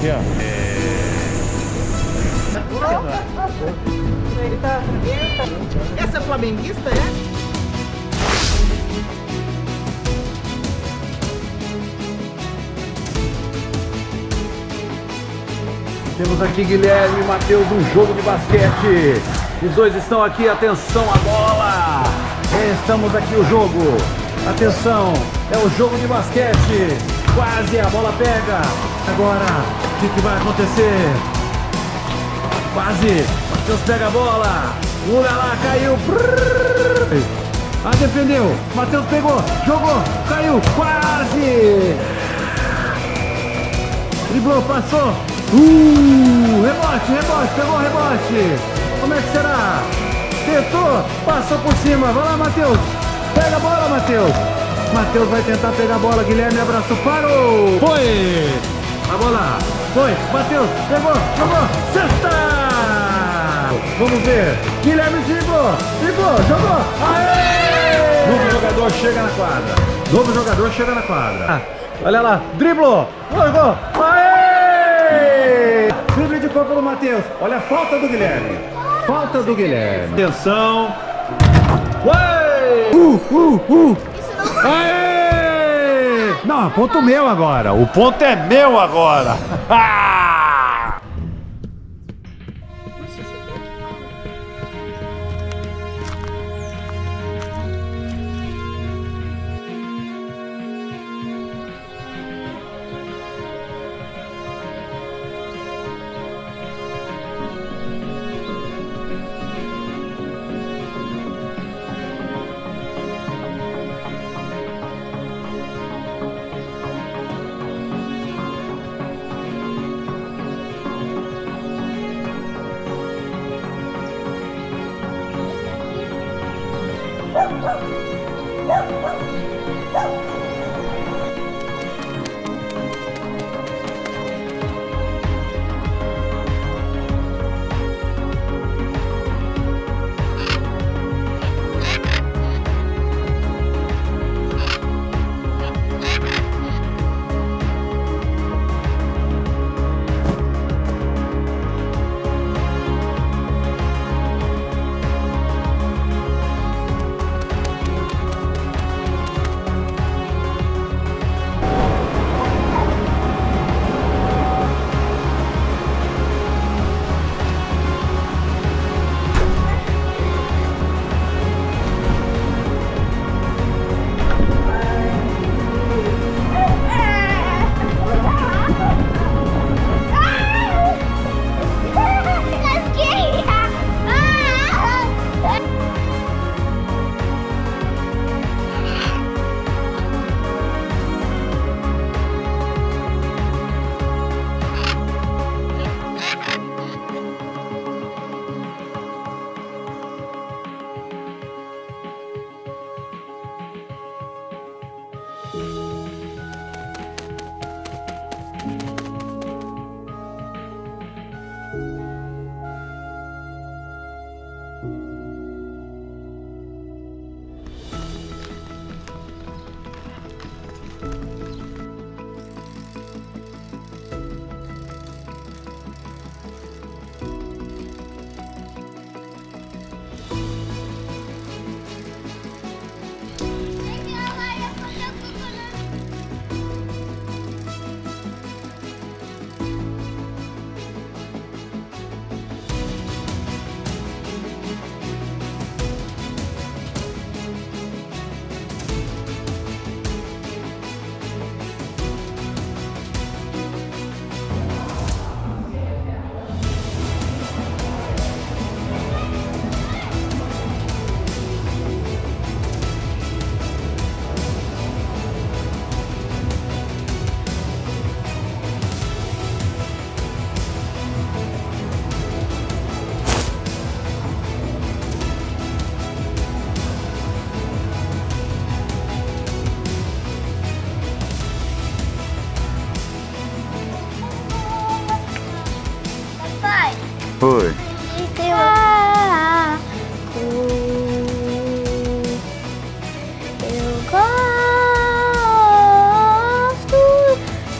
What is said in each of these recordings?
Aqui, ó. Essa é flamenguista, é? Temos aqui Guilherme e Matheus, um jogo de basquete. Os dois estão aqui, atenção a bola. Estamos aqui o jogo. Atenção, é o jogo de basquete. Quase a bola pega. Agora, o que, que vai acontecer? Quase, Matheus pega a bola. Olha lá, caiu. Ah, defendeu. Matheus pegou, jogou, caiu, quase. Driblou, passou. Uh, rebote, rebote, pegou o rebote. Como é que será? Tentou, passou por cima. Vai lá, Matheus. Pega a bola, Matheus. Matheus vai tentar pegar a bola. Guilherme abraçou, parou. Foi. A bola. Foi. Matheus, pegou, jogou. Cesta. Vamos ver. Guilherme driblou, driblou, jogou. Aê! Novo jogador chega na quadra. Novo jogador chega na quadra. Ah, olha lá, driblou, jogou. Aê! Drible de corpo do Matheus. Olha a falta do Guilherme. Falta do Guilherme. Atenção. Ué! Uh, uh, uh. Aê! Não, ponto meu agora. O ponto é meu agora. Woo! Foi. Eu gosto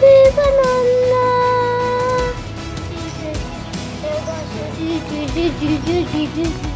de banana. Eu gosto de,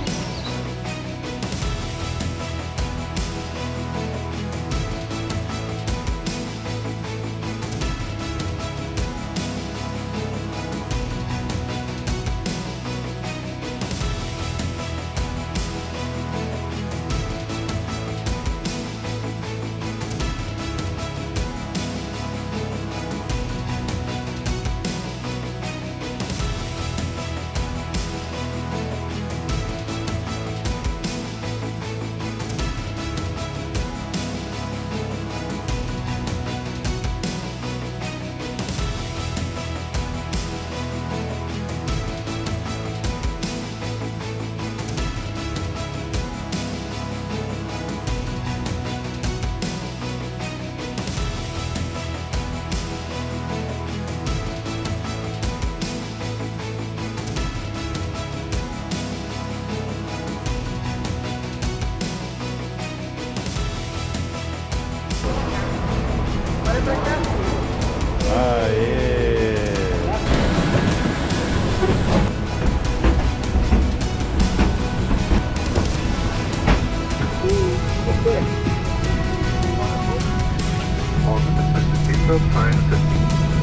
Ah, Aê! All participants are fine